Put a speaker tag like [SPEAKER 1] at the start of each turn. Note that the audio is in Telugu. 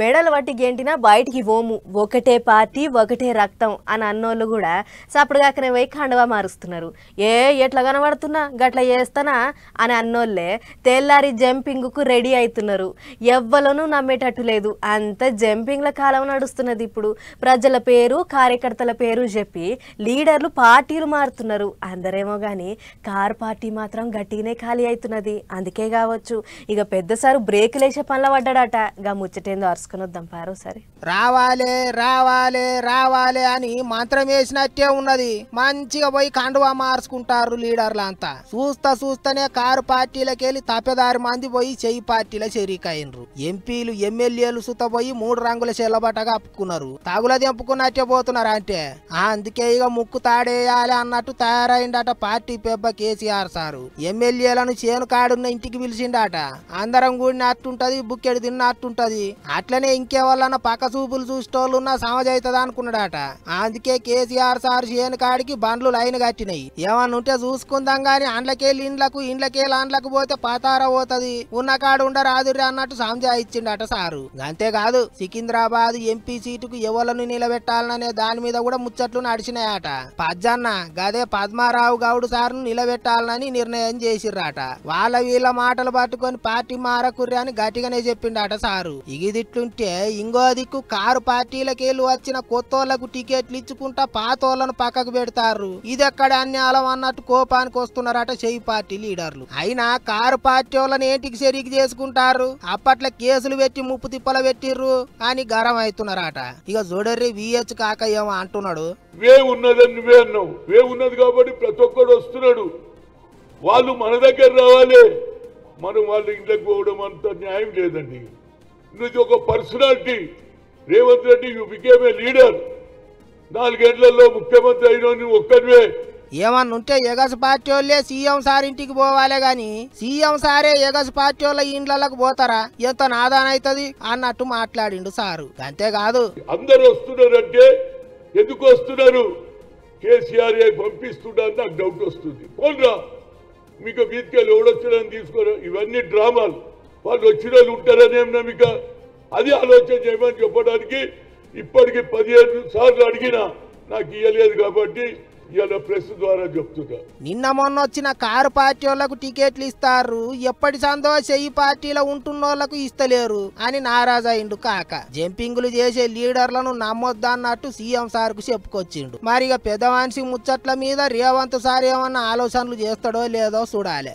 [SPEAKER 1] మెడలు పట్టి గెంటినా బయటికి పోము. ఒకటే పార్టీ ఒకటే రక్తం అని అన్నోళ్ళు కూడా సపడుగాకనే పోయి కండవా మారుస్తున్నారు. ఏ ఎట్లా కనబడుతున్నా గట్లా చేస్తానా అని అన్నోళ్ళే తెల్లారి జంపింగ్కు రెడీ అవుతున్నారు ఎవ్వలను నమ్మేటట్టు లేదు. అంత జంపింగ్ల కాలం నడుస్తున్నది ఇప్పుడు. ప్రజల పేరు కార్యకర్తల పేరు చెప్పి లీడర్లు పార్టీలు మారుతున్నారు. అందరేమో కానీ కార్ పార్టీ మాత్రం గట్టిగానే ఖాళీ అవుతున్నది అందుకే కావచ్చు. ఇక పెద్ద సారు పనుల పడ్డాడట. గా ముచ్చటేందో అరుచుకొని వద్దాం పారు సరే.
[SPEAKER 2] రావాలే రావాలే రావాలే అని మంత్రం వేసినట్టే ఉన్నది. మంచిగా పోయి కండువా మార్చుకుంటారు లీడర్లు అంతా. చూస్తా చూస్తానే కారు పార్టీలకెళ్ళి తప్పెదారి మంది పోయి చెయ్యి పార్టీల చెరికైనరు ఎంపీలు ఎమ్మెల్యేలు సుత పోయి మూడు రంగుల చెల్లబట్టగా అప్పుకున్నారు. తాగుల దింపుకున్నట్టే పోతున్నారు అంటే. అందుకే ఇక ముక్కు తాడేయాలి అన్నట్టు తయారైందట పార్టీ పెబ్బ కేసీఆర్ సారు. ఎమ్మెల్యేలను చేను కాడున్న ఇంటికి పిలిచిండట అందరం కూడినట్టుంటది బుక్కెడు తిన్నట్టుంటది. అట్లనే ఇంకెవరన్నా పక్క చూపులు చూసేటోళ్ళు ఉన్న సమజ్ అవుతుంది అనుకున్నాడట. అందుకే కేసీఆర్ సార్ చేను కాడికి బండ్లు లైన్ కట్టినాయి. ఏమన్నా ఉంటే చూసుకుందాం గాని అండ్లకెళ్ళి ఇండ్లకు ఇండ్లకెళ్ళి అండ్లకు పోతే పాతార పోతది. ఉన్న కాడు ఉండరాదురి అన్నట్టు సమజా ఇచ్చిండట సారు. అంతేకాదు సికింద్రాబాద్ ఎంపీ సీటుకు ఎవలను నిలబెట్టాలనే దాని మీద కూడా ముచ్చట్లు నడిచినాయట. పజ్జన్న గదే పద్మారావు గౌడ్ సార్ను నిలబెట్టాలని నిర్ణయం చేసిర్రాట. వాళ్ళ వీళ్ళ మాటలు పట్టుకొని పార్టీ మారకుర్రి అని గట్టిగానే చెప్పిండట సారు. ఇగిదిట్లుంటే ఇంకో దిక్కు కారు పార్టీలకెళ్ళి వచ్చిన కొత్తోళ్ళకు టికెట్లు ఇచ్చుకుంటా పాతోళ్ళను పక్కకు పెడతారు. ఇదెక్కడ అన్యాలం అన్నట్టు కోపానికి వస్తున్నారట చెయ్యి పార్టీ లీడర్లు. అయినా కారు పార్టీ వాళ్ళని ఏంటికి చెరికి చేసుకుంటారు? అప్పట్లో కేసులు పెట్టి ముప్పు తిప్పల పెట్టిర్రు అని గరం అవుతున్నారట ఇక చూడర్రి విహెచ్ కాక ఏమో అంటున్నాడు.
[SPEAKER 3] వే ఉన్నదని నువ్వే అన్నావు. వే ఉన్నది కాబట్టి ప్రతి ఒక్కడు వస్తున్నాడు. వాళ్ళు మన దగ్గర రావాలి. మనం వాళ్ళ ఇంట్లోకి పోవడం అంత న్యాయం లేదండి. నువ్వు ఒక personality. Revanth Reddy you became a leader నాలుగేళ్ళలో ముఖ్యమంత్రి అయినా నువ్వు
[SPEAKER 2] ఏమన్నా ఉంటే ఎగస్ పార్టీ వాళ్ళే సీఎం సార్ ఇంటికి పోవాలి గాని సీఎం సారే ఎగస్ పార్టీ వాళ్ళ ఇండ్లకు పోతారా? ఎంత నాదాన అవుతుంది అన్నట్టు మాట్లాడిండు సారు. అంతేకాదు.
[SPEAKER 3] అందరు వస్తున్నారంటే ఎందుకు వస్తున్నారు? కేసీఆర్ ఏ పంపిస్తున్నా అని నాకు డౌట్ వస్తుంది. పోన్రా. మీకు వీధికెళ్ళి ఎవడొచ్చారని తీసుకోరు. ఇవన్నీ డ్రామాలు. వాళ్ళు వచ్చిన వాళ్ళు ఉంటారని నమ్మిక అది ఆలోచన చేయమని చెప్పడానికి ఇప్పటికి పదిహేను సార్లు అడిగినా నాకు ఇవ్వలేదు కాబట్టి ప్రెస్ ద్వారా చెప్తున్నా.
[SPEAKER 2] నిన్న మొన్న వచ్చిన కారు పార్టీ వాళ్ళకు టికెట్లు ఇస్తారు. ఎప్పటి సందో చెయ్యి పార్టీలో ఉంటున్న వాళ్ళకు ఇస్తలేరు అని నారాజయిండు కాక. జంపింగులు చేసే లీడర్లను నమ్మొద్దన్నట్టు సీఎం సార్కు చెప్పుకొచ్చిండు. మరి ఇక పెద్ద మనిషి ముచ్చట్ల మీద రేవంత్ సార్ ఏమన్నా ఆలోచనలు చేస్తాడో లేదో చూడాలి.